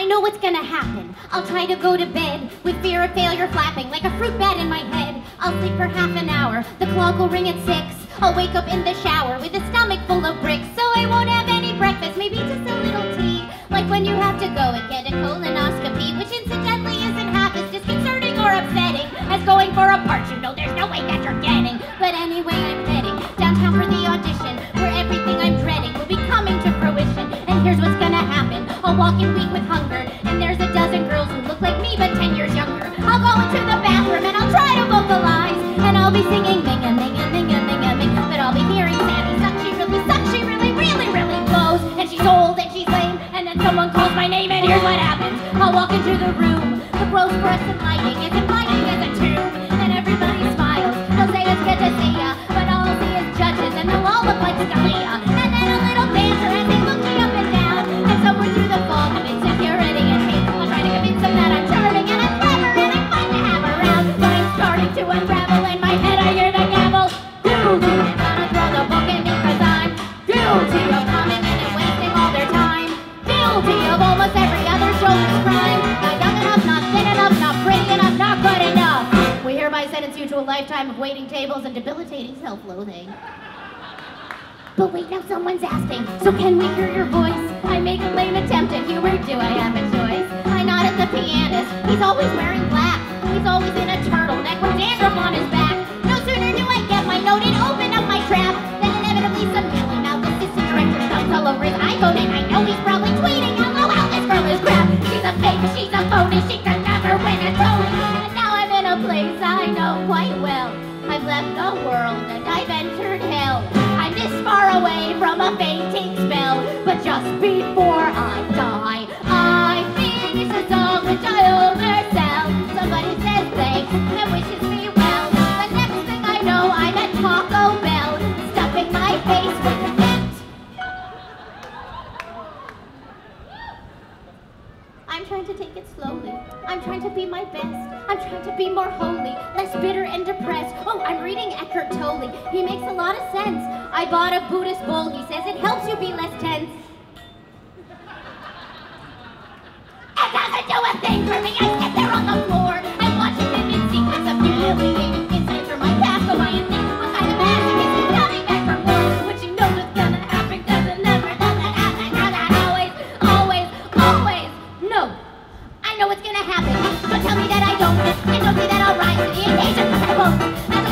I know what's gonna happen. I'll try to go to bed with fear of failure flapping like a fruit bat in my head. I'll sleep for half an hour. The clock will ring at six. I'll wake up in the shower with a stomach full of bricks, so I won't have any breakfast. Maybe just a little tea, like when you have to go and get a colonoscopy, which incidentally isn't half as disconcerting or upsetting as going for a happen: I'll walk in weak with hunger, and there's a dozen girls who look like me but ten years younger. I'll go into the bathroom and I'll try to vocalize, and I'll be singing minga minga minga minga minga, but I'll be hearing Sandy suck. She really sucks. She really really really blows, and she's old and she's lame. And then someone calls my name, and here's what happens: I'll walk into the room. The gross fluorescent lighting is inviting a lifetime of waiting tables and debilitating self-loathing. But wait, now someone's asking, so can we hear your voice? I make a lame attempt at humor, do I have a choice? I nod at the pianist, he's always wearing black. He's always in a turtleneck with dandruff on his back. No sooner do I get my note and open up my trap, than inevitably some yelling mouth assistant director thumbs all over his iPhone, and I know he's Place I know quite well. I've left the world and I've entered hell. I'm this far away from a fainting spell, but just before I'm trying to take it slowly. I'm trying to be my best. I'm trying to be more holy, less bitter and depressed. Oh, I'm reading Eckhart Tolle. He makes a lot of sense. I bought a Buddhist bowl. He says it helps you be less know what's gonna happen. Don't tell me that I don't, and don't do that I'll rise to the occasion. I won't.